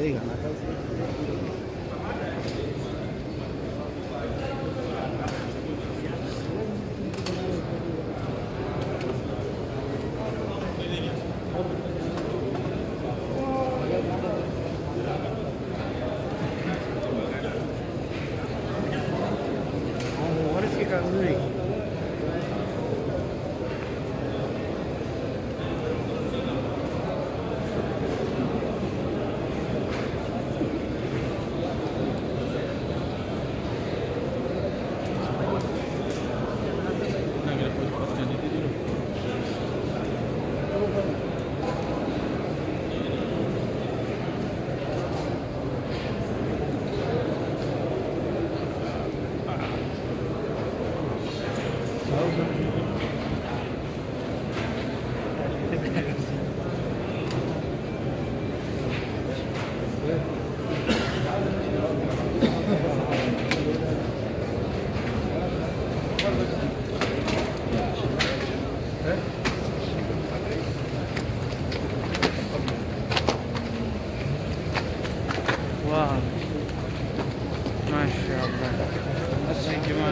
digan.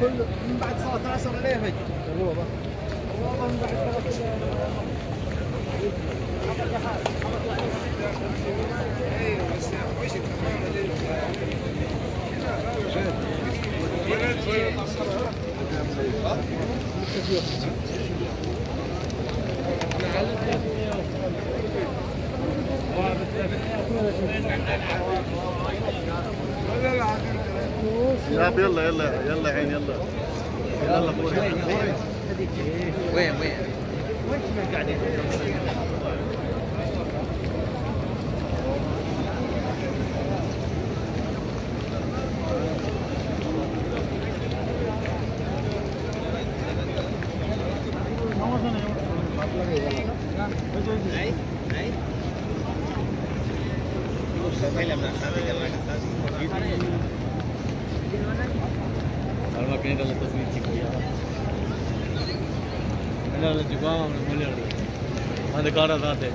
كل من بعد 19 لا يهج أيوه بس وجهك يلا يلا يلا يا عين يلا يلا وين وين؟ وين قاعدين؟ அந்த காரை தான் அது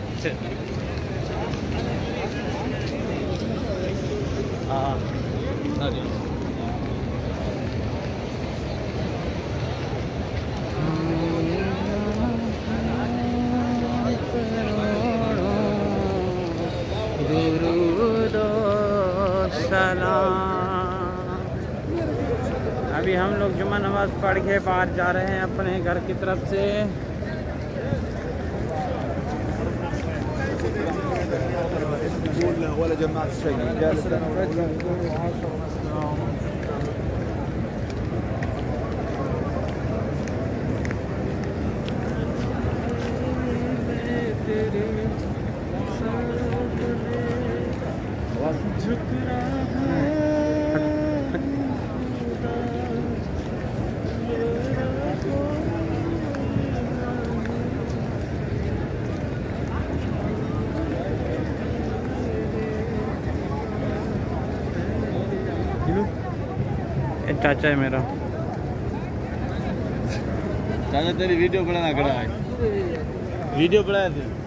ஆ அது درود و سلام۔ ابھی ہم لوگ جمعہ نماز پڑھ کے باہر جا رہے ہیں اپنے گھر کی طرف سے۔ ولا جماعة الشيء جالس انا یہ چاچا ہے میرا چاچا تیری ویڈیو بنانا ہے ویڈیو بنایا تھی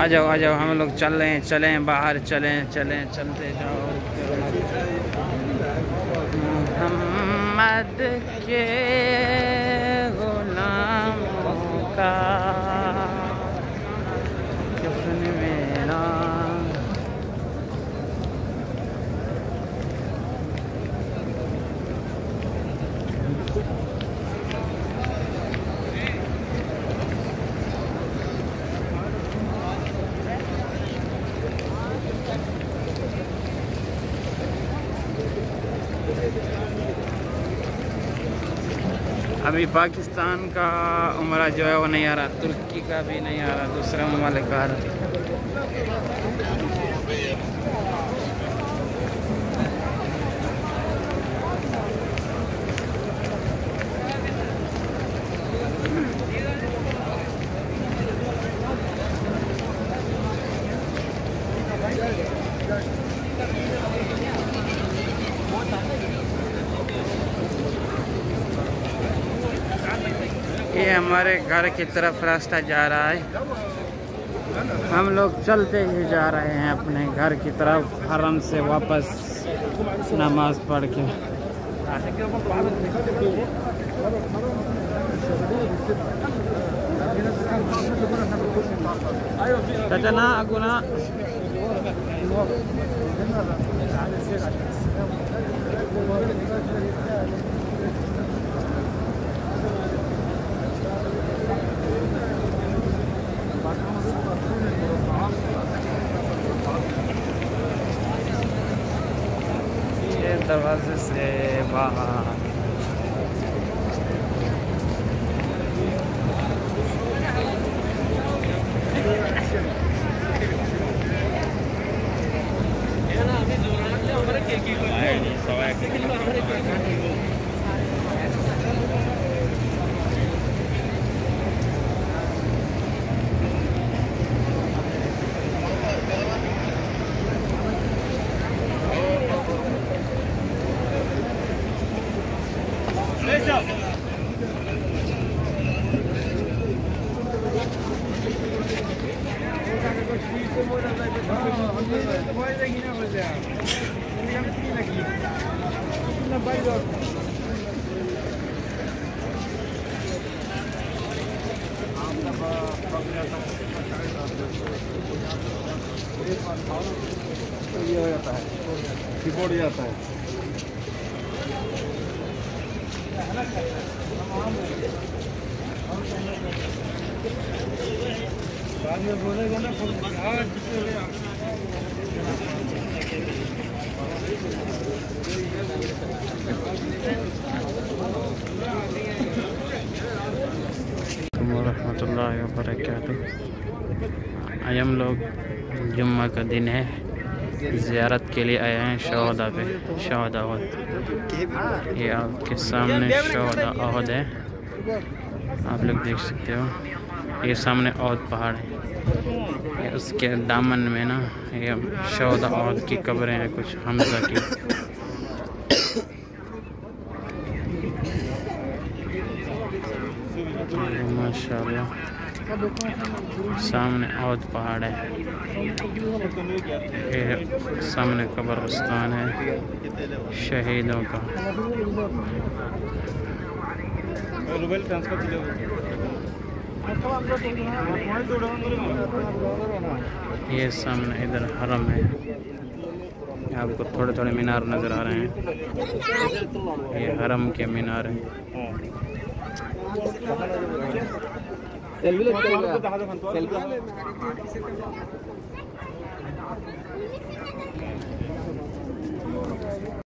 آ جاؤ آ جاؤ، ہم لوگ چل رہے ہیں، چلیں باہر، چلیں چلیں، چلتے جاؤ۔ محمد کے غلاموں کا کفن میرا ابھی پاکستان کا عمرہ جو ہے وہ نہیں آ رہا ترکی کا بھی نہیں آ رہا دوسرے ممالک کا آ رہا یہ ہمارے گھر کی طرف راستہ جا رہا ہے۔ ہم لوگ چلتے ہی جا رہے ہیں اپنے گھر کی طرف، حرم سے واپس نماز پڑھ کے۔ چچا نا، اگو نا۔ fases eh, é, barra یہ بولے گا نا ورحمۃ اللہ وبرکاتہ۔ آج ہم لوگ جمعہ کا دن ہے۔ زیارت کے لیے آئے ہیں شہدا پہ شہدا عہد۔ یہ آپ کے سامنے شہدا عہد ہے۔ آپ لوگ دیکھ سکتے ہو۔ یہ سامنے اود پہاڑ ہے۔ اس کے دامن میں نا یہ شہدہ اود کی قبریں ہیں، کچھ حمزہ کی۔ ماشاءاللہ۔ سامنے اود پہاڑ ہے۔ یہ سامنے قبرستان ہے۔ شہیدوں کا۔ یہ سامنے ادھر حرم ہے۔ آپ کو تھوڑے تھوڑے مینار نظر آ رہے ہیں۔ یہ حرم کے مینار ہیں۔ سیلفی